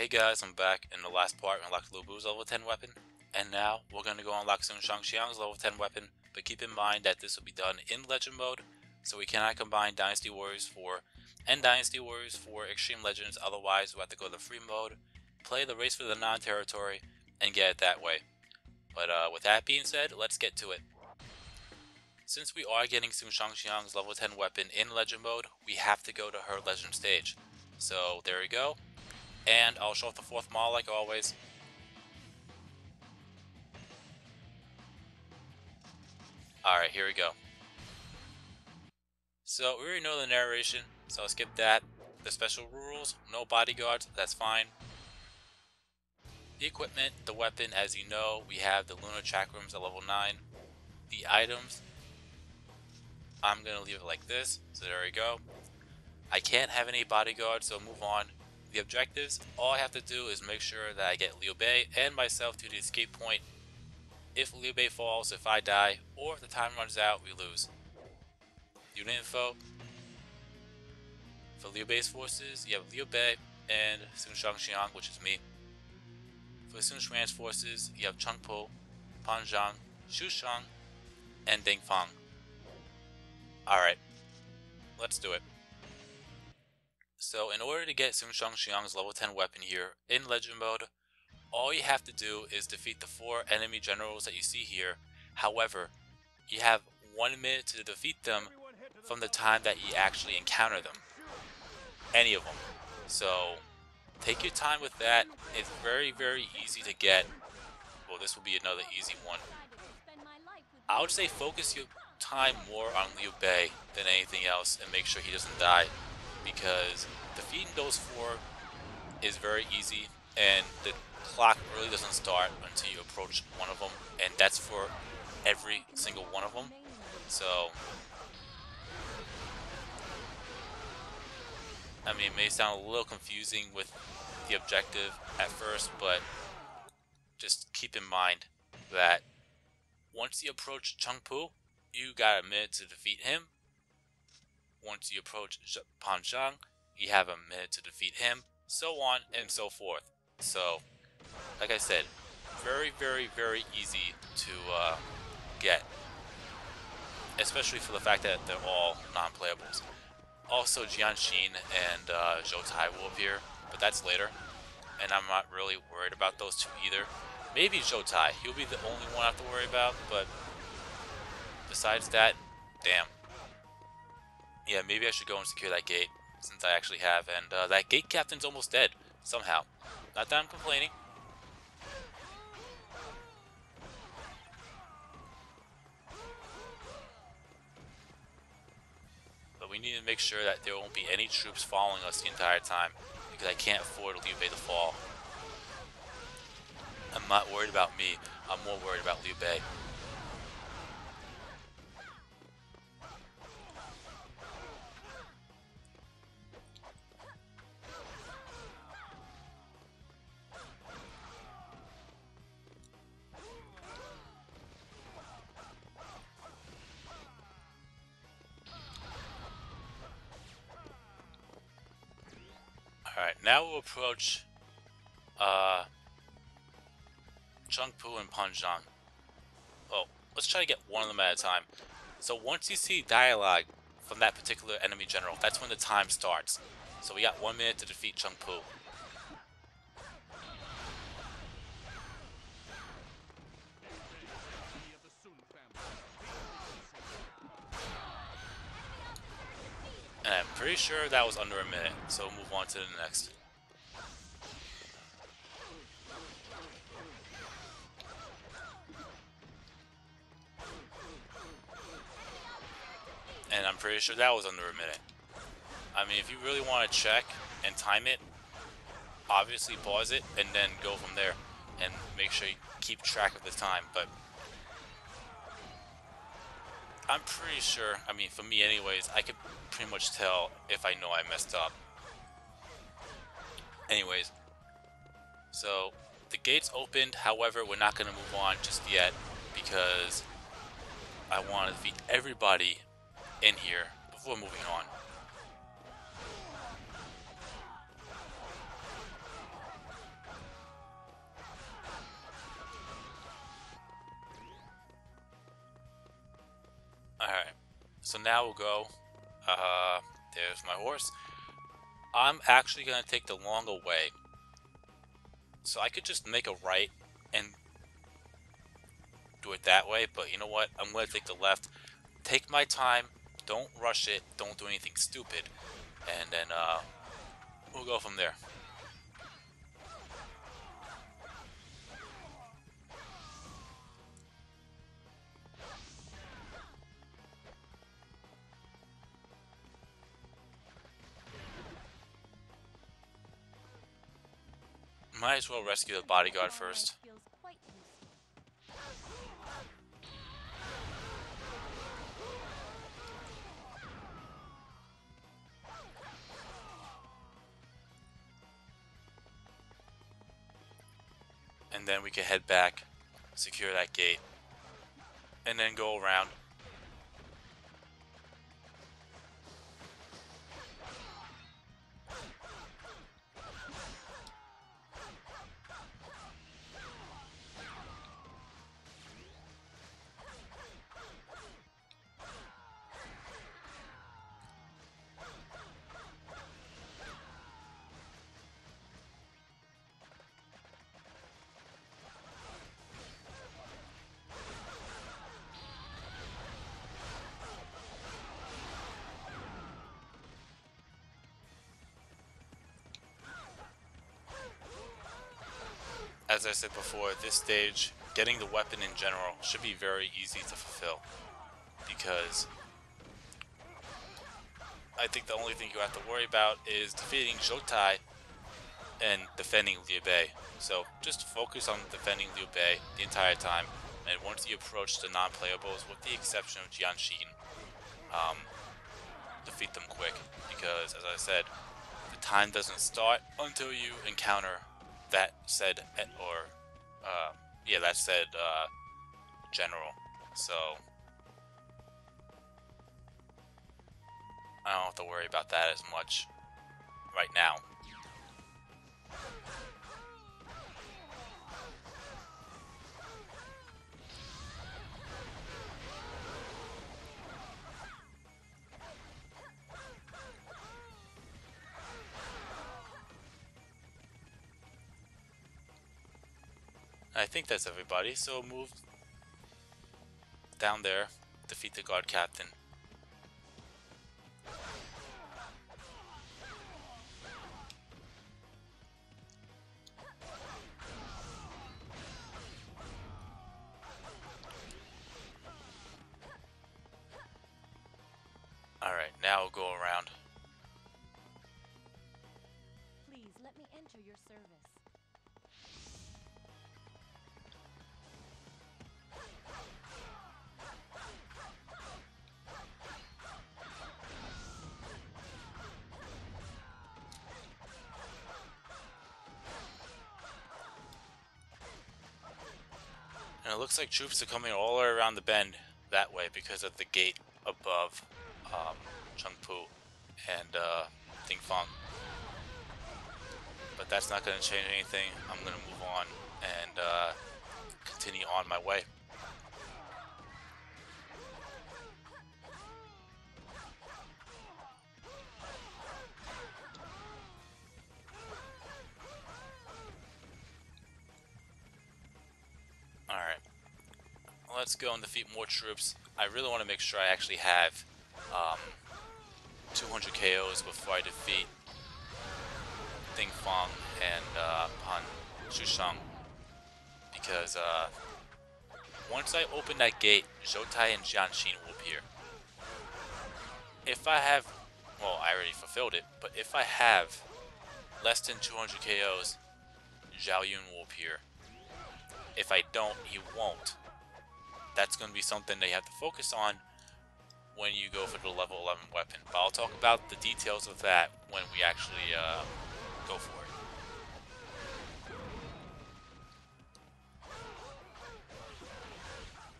Hey guys, I'm back. In the last part, we unlocked Lu Bu's level 10 weapon. And now, we're going to go unlock Sun Shangxiang's level 10 weapon. But keep in mind that this will be done in Legend mode. So we cannot combine Dynasty Warriors 4 and Dynasty Warriors 4 Xtreme Legends. Otherwise, we'll have to go to free mode, play the Race for the Nan-Territory, and get it that way. But uh, with that being said, let's get to it. Since we are getting Sun Shangxiang's level 10 weapon in Legend mode, we have to go to her Legend stage. So there we go. And I'll show off the fourth mall like always. Alright, here we go. So we already know the narration, so I'll skip that. The special rules, no bodyguards, that's fine. The equipment, the weapon, as you know, we have the Lunar Chakrams at level 9. The items, I'm going to leave it like this, so there we go. I can't have any bodyguards, so move on. The objectives, all I have to do is make sure that I get Liu Bei and myself to the escape point. If Liu Bei falls, if I die, or if the time runs out, we lose. Unit info. For Liu Bei's forces, you have Liu Bei and Sun Shangxiang, which is me. For Sun Quan's forces, you have Cheng Pu, Pan Zhang, Xu Shang, and Ding Fang. Alright, let's do it. So in order to get Sun Shangxiang's level 10 weapon here in Legend mode, all you have to do is defeat the four enemy generals that you see here. However, you have one minute to defeat them from the time that you actually encounter them. Any of them. So take your time with that. It's very, very easy to get. Well, this will be another easy one. I would say focus your time more on Liu Bei than anything else and make sure he doesn't die because defeating those four is very easy and the clock really doesn't start until you approach one of them and that's for every single one of them. So I mean it may sound a little confusing with the objective at first but just keep in mind that once you approach Cheng Pu you got a minute to defeat him once you approach Pan Zhang, you have a minute to defeat him, so on and so forth. So, like I said, very, very, very easy to uh, get. Especially for the fact that they're all non-playables. Also, Jiang Qin and uh, Zhou Tai will appear, but that's later. And I'm not really worried about those two either. Maybe Zhou Tai, he'll be the only one I have to worry about, but besides that, damn. Yeah, maybe I should go and secure that gate, since I actually have, and uh, that gate captain's almost dead, somehow. Not that I'm complaining. But we need to make sure that there won't be any troops following us the entire time, because I can't afford Liu Bei to fall. I'm not worried about me, I'm more worried about Liu Bei. Alright, now we'll approach uh, Cheng Pu and Pan Zhang. Oh, let's try to get one of them at a time. So once you see dialogue from that particular enemy general, that's when the time starts. So we got one minute to defeat Cheng pretty sure that was under a minute, so we'll move on to the next. And I'm pretty sure that was under a minute. I mean, if you really want to check and time it, obviously pause it and then go from there and make sure you keep track of the time. But I'm pretty sure, I mean, for me anyways, I could pretty much tell if I know I messed up. Anyways, so the gates opened, however, we're not going to move on just yet because I want to defeat everybody in here before moving on. So now we'll go. Uh, there's my horse. I'm actually going to take the longer way. So I could just make a right and do it that way, but you know what? I'm going to take the left. Take my time. Don't rush it. Don't do anything stupid. And then uh, we'll go from there. Might as well rescue the bodyguard first. And then we can head back, secure that gate, and then go around as I said before, at this stage, getting the weapon in general should be very easy to fulfill. Because I think the only thing you have to worry about is defeating Zhou Tai and defending Liu Bei. So just focus on defending Liu Bei the entire time. And once you approach the non-playables, with the exception of Jiang Qin, um, defeat them quick. Because, as I said, the time doesn't start until you encounter that said or uh, yeah that said uh, general. So I don't have to worry about that as much right now I think that's everybody, so move down there, defeat the guard captain. Alright, now we'll go around. Looks like troops are coming all the way around the bend that way because of the gate above um, Chengpu and uh, Dingfang. But that's not going to change anything. I'm going to move on and uh, continue on my way. Go and defeat more troops. I really want to make sure I actually have um, 200 KOs before I defeat Ding Feng and uh, Pan Shusheng. Because uh, once I open that gate, Zhou Tai and Jiang Qin will appear. If I have, well, I already fulfilled it, but if I have less than 200 KOs, Zhao Yun will appear. If I don't, he won't. That's going to be something they have to focus on when you go for the level 11 weapon. But I'll talk about the details of that when we actually uh, go for it.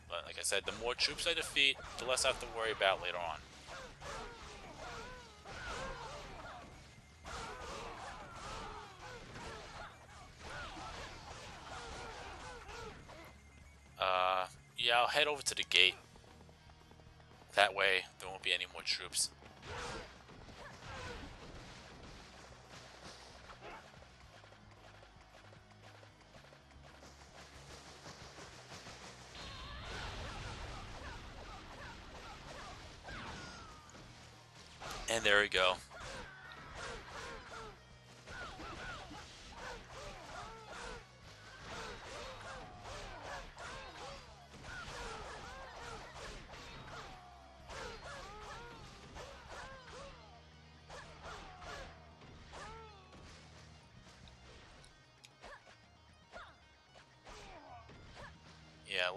But like I said, the more troops I defeat, the less I have to worry about later on. Uh, yeah, I'll head over to the gate. That way, there won't be any more troops. And there we go.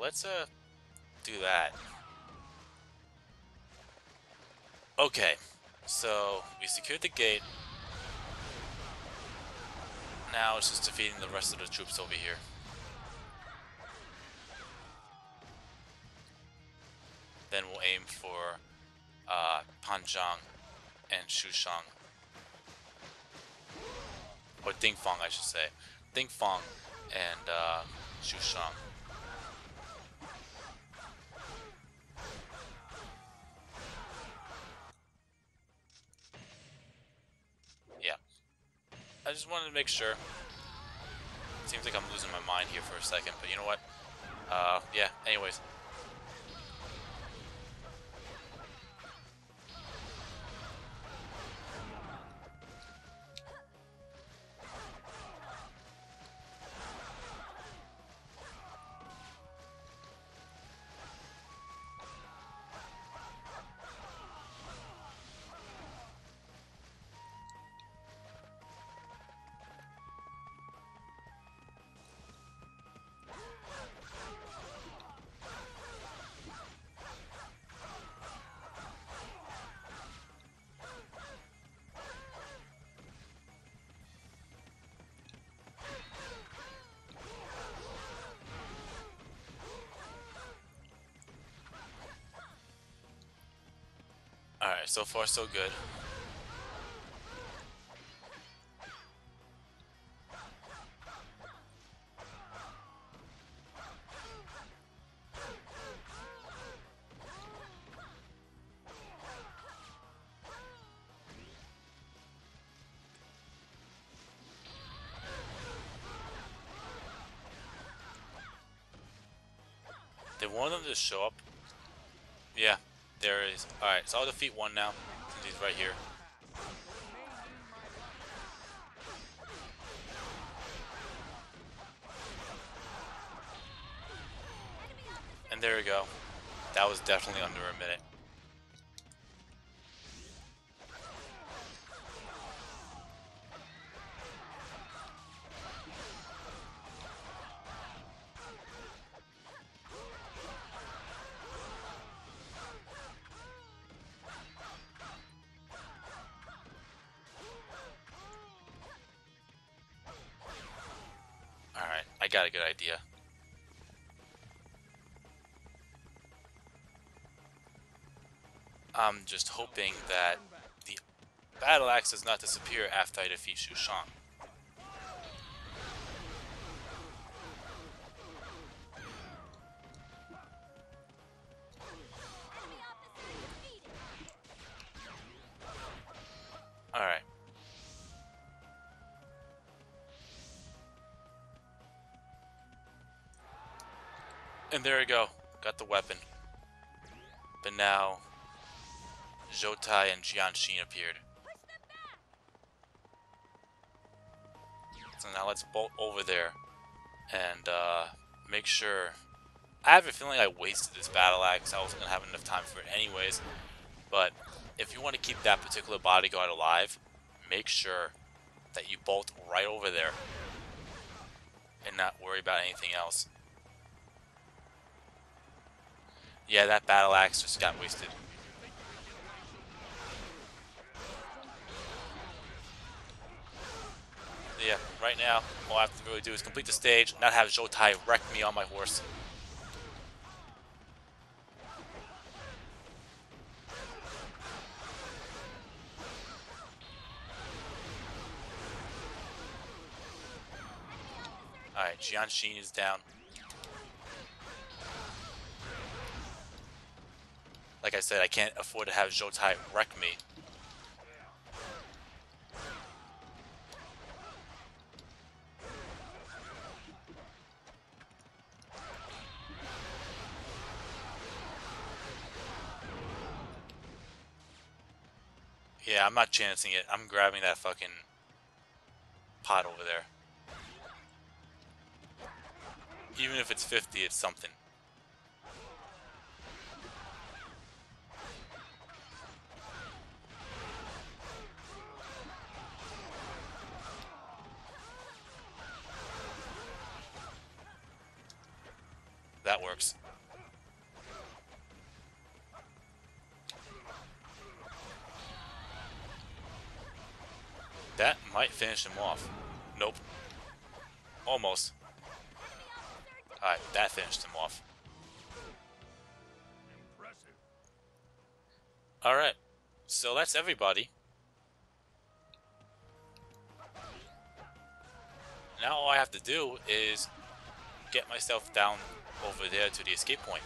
Let's uh do that. Okay, so we secured the gate. Now it's just defeating the rest of the troops over here. Then we'll aim for uh, Panzhang and Xushang. Or Dingfang, I should say. Dingfang and uh, Xushang. To make sure. Seems like I'm losing my mind here for a second, but you know what? Uh, yeah, anyways. Alright, so far so good. Did one of them just show up? There it is. Alright, so I'll defeat one now, he's right here. And there we go. That was definitely under a minute. Just hoping that the battle axe does not disappear after I defeat Xu Shang. Alright. And there we go. Got the weapon. But now, Zhoutai and Jiang Qin appeared. So now let's bolt over there and uh, make sure. I have a feeling I wasted this battle axe. I wasn't gonna have enough time for it anyways. But if you want to keep that particular bodyguard alive, make sure that you bolt right over there and not worry about anything else. Yeah, that battle axe just got wasted. Yeah, right now, all I have to really do is complete the stage, not have Zhoutai wreck me on my horse. Alright, Jian Jiang Qin is down. Like I said, I can't afford to have Zhou Tai wreck me. Yeah, I'm not chancing it. I'm grabbing that fucking pot over there. Even if it's 50, it's something. That might finish him off. Nope. Almost. Alright, that finished him off. Alright, so that's everybody. Now all I have to do is get myself down over there to the escape point.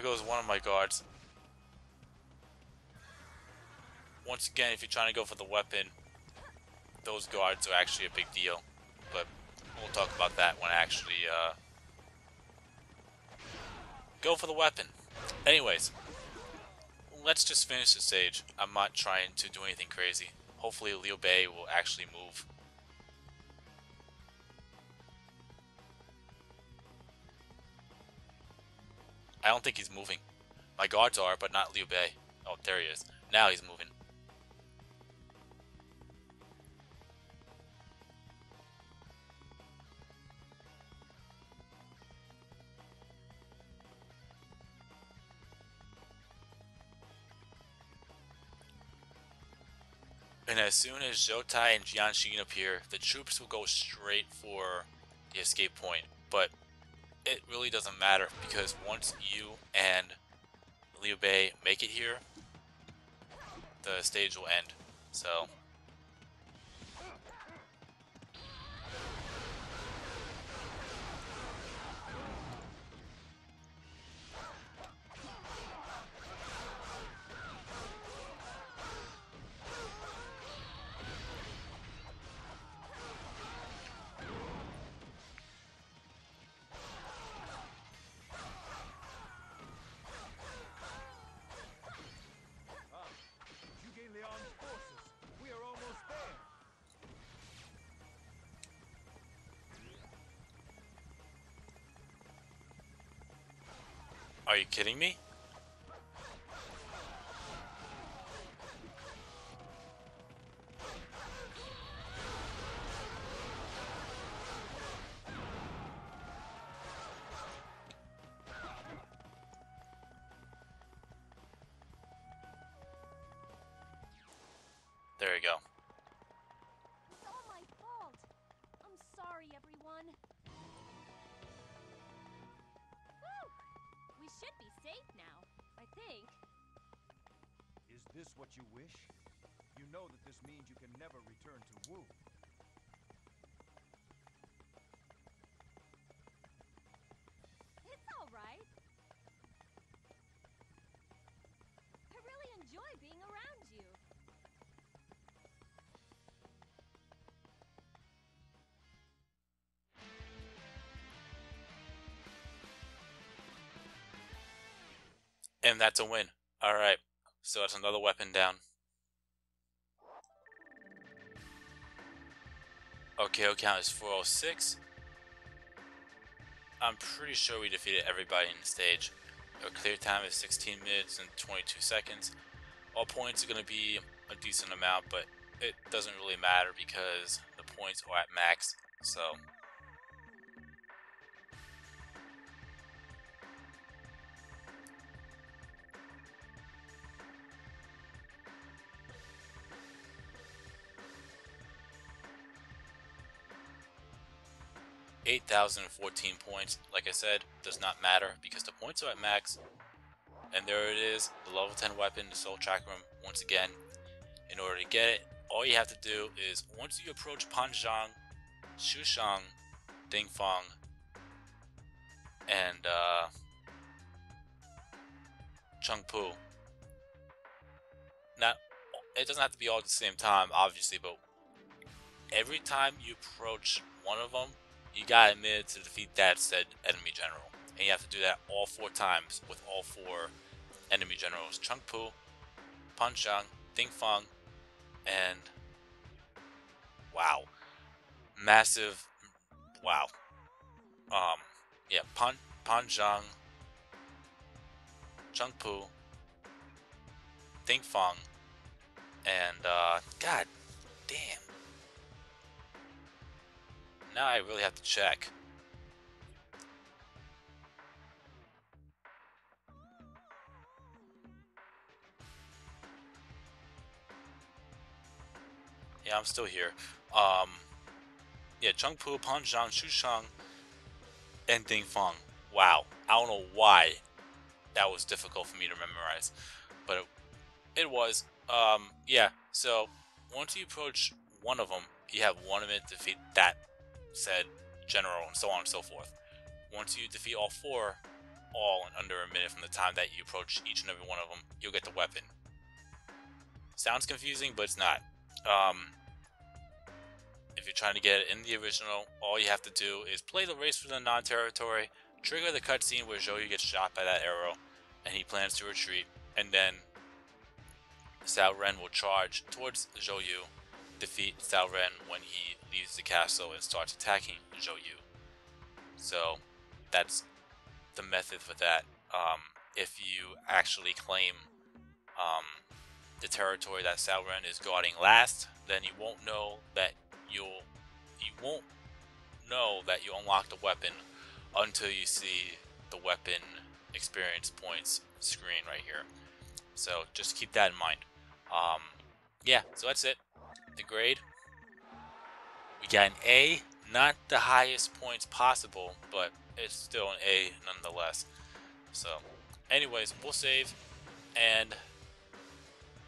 There goes one of my guards. Once again, if you're trying to go for the weapon, those guards are actually a big deal. But we'll talk about that when I actually uh, go for the weapon. Anyways, let's just finish the stage. I'm not trying to do anything crazy. Hopefully Liu Bei will actually move. I don't think he's moving. My guards are, but not Liu Bei. Oh, there he is. Now he's moving. And as soon as Zhou Tai and Jiang Qin appear, the troops will go straight for the escape point. But it really doesn't matter because once you and Liu Bei make it here, the stage will end. So are you kidding me? This what you wish? You know that this means you can never return to Wu. It's all right. I really enjoy being around you. And that's a win. Alright, so that's another weapon down. Okay, count is 406. I'm pretty sure we defeated everybody in the stage. Our clear time is 16 minutes and 22 seconds. All points are going to be a decent amount, but it doesn't really matter because the points are at max. So, Eight thousand and fourteen points, like I said, does not matter because the points are at max. And there it is, the level 10 weapon, the Sol Chakram, once again, in order to get it, all you have to do is once you approach Panzhang, Xushang, Dingfang, and uh, Chengpu. Now, it doesn't have to be all at the same time, obviously, but every time you approach one of them, you got a minute to defeat that said enemy general. And you have to do that all four times with all four enemy generals. Chengpu, Ding Dingfang, and wow. Massive wow. Um yeah, Pan Panzhang, Ding Dingfang, and uh god damn. Now I really have to check. Yeah, I'm still here. Um, yeah, Chengpu, Panzhang, Xushang, and Ding Dingfang. Wow, I don't know why that was difficult for me to memorize, but it, it was. Um, yeah, so once you approach one of them, you have one minute to defeat that said general, and so on and so forth. Once you defeat all four, all in under a minute from the time that you approach each and every one of them, you'll get the weapon. Sounds confusing, but it's not. Um, if you're trying to get it in the original, all you have to do is play the race for the Nan-territory, trigger the cutscene where Zhou Yu gets shot by that arrow, and he plans to retreat, and then Cao Ren will charge towards Zhou Yu, defeat Cao Ren when he leaves the castle and starts attacking Zhou Yu. So that's the method for that. Um, if you actually claim um, the territory that Cao Ren is guarding last, then you won't know that you'll you won't know that you unlock the weapon until you see the weapon experience points screen right here. So just keep that in mind. Um, yeah, so that's it. The grade. We got an A, not the highest points possible, but it's still an A nonetheless. So, anyways, we'll save, and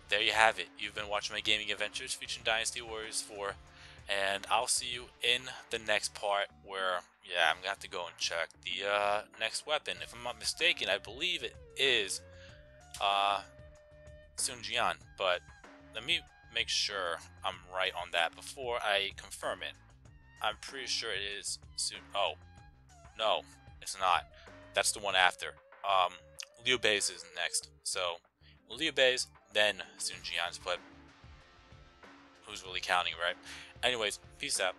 there you have it. You've been watching my gaming adventures featuring Dynasty Warriors 4, and I'll see you in the next part where, yeah, I'm gonna have to go and check the uh, next weapon. If I'm not mistaken, I believe it is uh, Sun Jian, but let me make sure I'm right on that before I confirm it. I'm pretty sure it is Sun. Oh, no, it's not. That's the one after. Um, Liu Bei's is next. So, Liu Bei's, then Sun Jian's, but who's really counting, right? Anyways, peace out.